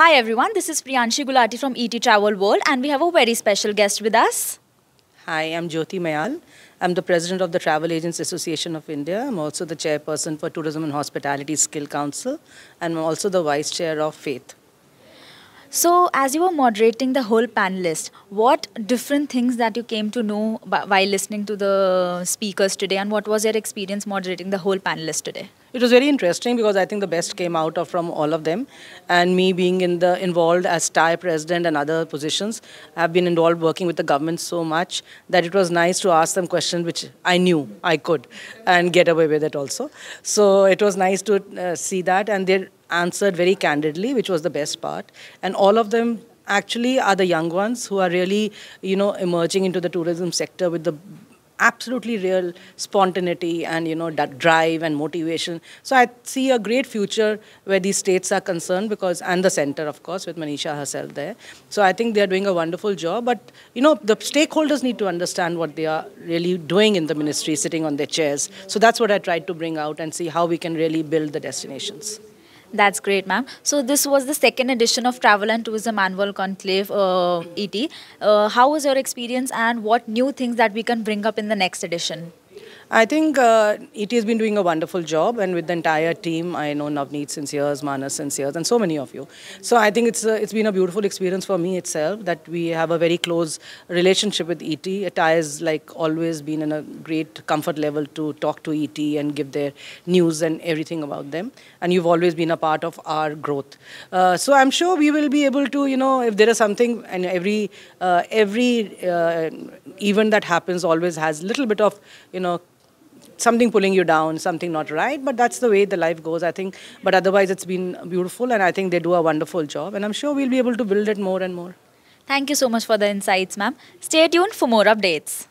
Hi everyone, this is Priyanshi Gulati from ET Travel World and we have a very special guest with us. Hi, I'm Jyoti Mayal. I'm the president of the Travel Agents Association of India. I'm also the chairperson for Tourism and Hospitality Skill Council and I'm also the vice chair of FAITH. So, as you were moderating the whole panelist, what different things that you came to know while listening to the speakers today, and what was your experience moderating the whole panelist today? It was very interesting because I think the best came out of from all of them, and me being in the involved as TAAI president and other positions, I've been involved working with the government so much that it was nice to ask them questions which I knew I could, and get away with it also. So it was nice to uh, see that, and they answered very candidly, which was the best part. And all of them actually are the young ones who are really, you know, emerging into the tourism sector with the absolutely real spontaneity and you know drive and motivation. So i see a great future where these states are concerned because and the center of course with manisha herself there. So i think they are doing a wonderful job but you know the stakeholders need to understand what they are really doing in the ministry sitting on their chairs. So that's what i tried to bring out and see how we can really build the destinations that's great, ma'am. So this was the second edition of Travel and Tourism Annual Conclave uh, ET. Uh, how was your experience and what new things that we can bring up in the next edition? I think uh, ET has been doing a wonderful job, and with the entire team, I know Navneet since years, Manas since years, and so many of you. So I think it's a, it's been a beautiful experience for me itself that we have a very close relationship with ET. It has like always been in a great comfort level to talk to ET and give their news and everything about them. And you've always been a part of our growth. Uh, so I'm sure we will be able to, you know, if there is something, and every uh, every uh, event that happens always has a little bit of, you know, something pulling you down, something not right. But that's the way the life goes, I think. But otherwise, it's been beautiful, and I think they do a wonderful job. And I'm sure we'll be able to build it more and more. Thank you so much for the insights, ma'am. Stay tuned for more updates.